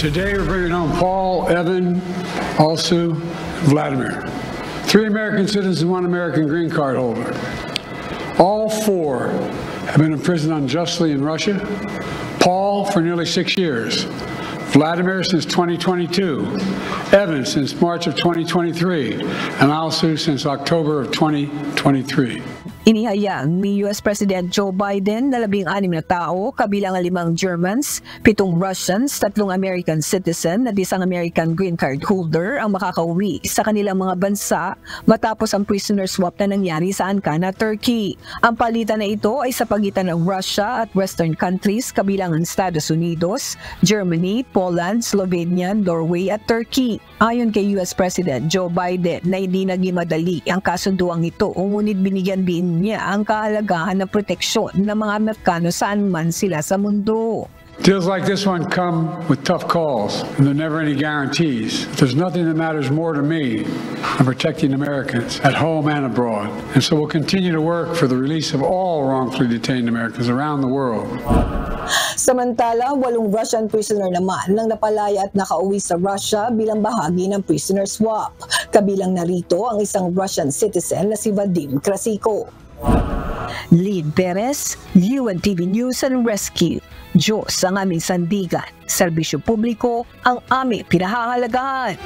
Today we're bringing on Paul, Evan, Alsu, Vladimir. Three American citizens, and one American green card holder. All four have been imprisoned unjustly in Russia. Paul for nearly six years. Vladimir since 2022. Evan since March of 2023. And Alsu since October of 2023. Inihayag ni US President Joe Biden na labing anim na tao, kabilang ang limang Germans, pitong Russians, tatlong American citizen at isang American green card holder ang makakauwi sa kanilang mga bansa matapos ang prisoner swap na nangyari sa Ankara, Turkey. Ang palitan na ito ay sa pagitan ng Russia at Western countries kabilang ang Estados Unidos, Germany, Poland, Slovenia, Norway at Turkey. Ayon kay US President Joe Biden na hindi naging madali ang kasunduang ito, ngunit binigyan din niya ang kahalagahan ng proteksyon ng mga Amerikano saan man sila sa mundo. Deals like this one come with tough calls, and there are never any guarantees. There's nothing that matters more to me than protecting Americans at home and abroad. And so we'll continue to work for the release of all wrongfully detained Americans around the world. Samantala, walong Russian prisoner naman nang napalaya at nakauwi sa Russia bilang bahagi ng prisoner swap. Kabilang narito ang isang Russian citizen na si Vadim Krasiko. Lead Perez, UNTV News and Rescue. Diyos ang aming sandigan, serbisyo publiko ang aming pinahahalagahan.